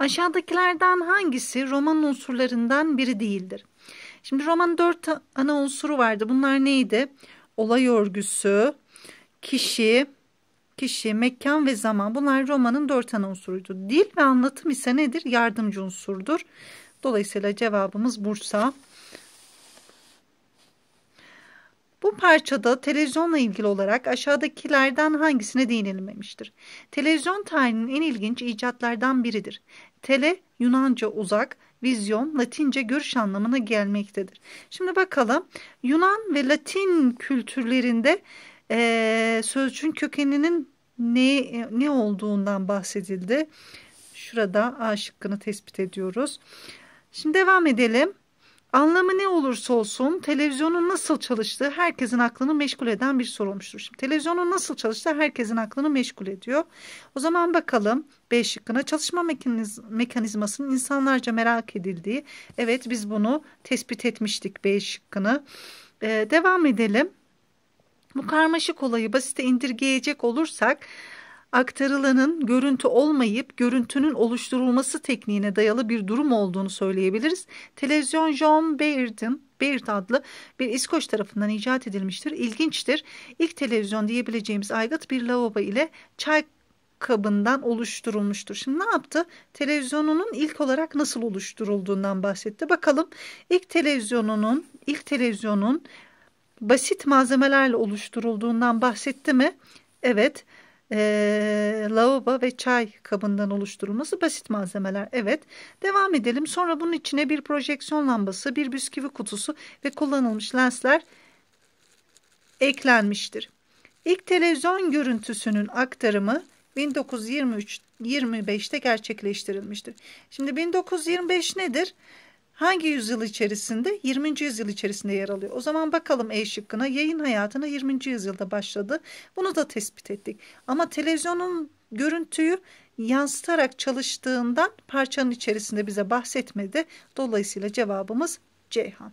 Aşağıdakilerden hangisi romanın unsurlarından biri değildir? Şimdi romanın dört ana unsuru vardı. Bunlar neydi? Olay örgüsü, kişi, kişi, mekan ve zaman. Bunlar romanın dört ana unsuruydu. Dil ve anlatım ise nedir? Yardımcı unsurdur. Dolayısıyla cevabımız Bursa. Bu parçada televizyonla ilgili olarak aşağıdakilerden hangisine değinilmemiştir? Televizyon tarihinin en ilginç icatlardan biridir. Tele Yunanca uzak, vizyon Latince görüş anlamına gelmektedir. Şimdi bakalım Yunan ve Latin kültürlerinde e, sözcüğün kökeninin ne, ne olduğundan bahsedildi. Şurada A şıkkını tespit ediyoruz. Şimdi devam edelim. Anlamı ne olursa olsun televizyonun nasıl çalıştığı herkesin aklını meşgul eden bir soru olmuştur. Şimdi televizyonun nasıl çalıştığı herkesin aklını meşgul ediyor. O zaman bakalım B şıkkına çalışma mekaniz mekanizmasının insanlarca merak edildiği. Evet biz bunu tespit etmiştik B şıkkını. Ee, devam edelim. Bu karmaşık olayı basite indirgeyecek olursak aktarılanın görüntü olmayıp görüntünün oluşturulması tekniğine dayalı bir durum olduğunu söyleyebiliriz. Televizyon John Baird'in Baird adlı bir İskoç tarafından icat edilmiştir. İlginçtir. İlk televizyon diyebileceğimiz aygıt bir lavabo ile çay kabından oluşturulmuştur. Şimdi ne yaptı? Televizyonunun ilk olarak nasıl oluşturulduğundan bahsetti. Bakalım ilk televizyonunun ilk televizyonun basit malzemelerle oluşturulduğundan bahsetti mi? Evet e, lavabo ve çay kabından oluşturulması basit malzemeler. Evet. Devam edelim. Sonra bunun içine bir projeksiyon lambası, bir bisküvi kutusu ve kullanılmış lensler eklenmiştir. İlk televizyon görüntüsünün aktarımı 1923-25'te gerçekleştirilmiştir. Şimdi 1925 nedir? Hangi yüzyıl içerisinde? 20. yüzyıl içerisinde yer alıyor. O zaman bakalım E şıkkına yayın hayatına 20. yüzyılda başladı. Bunu da tespit ettik. Ama televizyonun görüntüyü yansıtarak çalıştığından parçanın içerisinde bize bahsetmedi. Dolayısıyla cevabımız Ceyhan.